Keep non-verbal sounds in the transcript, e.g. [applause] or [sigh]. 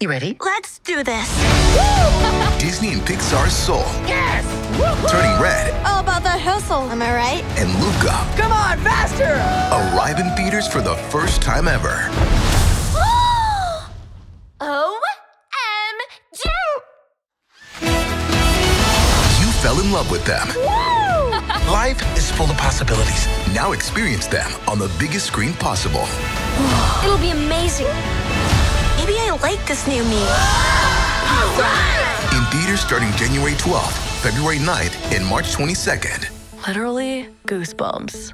You ready? Let's do this. Disney and Pixar's Soul. Yes! Turning Red. All about the hustle, am I right? And Luca. Come on, faster! Arrive in theaters for the first time ever. [gasps] OMG! You fell in love with them. [laughs] Life is full of possibilities. Now experience them on the biggest screen possible. It'll be amazing. Maybe I like this new me. In theaters starting January 12th, February 9th, and March 22nd. Literally goosebumps.